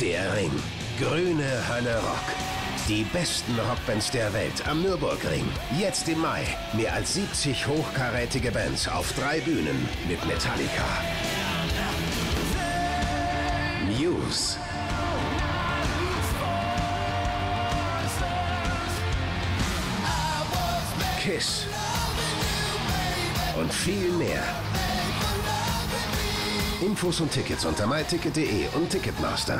Der Ring. Grüne Hölle Rock. Die besten Rockbands der Welt am Nürburgring. Jetzt im Mai. Mehr als 70 hochkarätige Bands auf drei Bühnen mit Metallica. Muse. Kiss. Und viel mehr. Infos und Tickets unter myticket.de und Ticketmaster.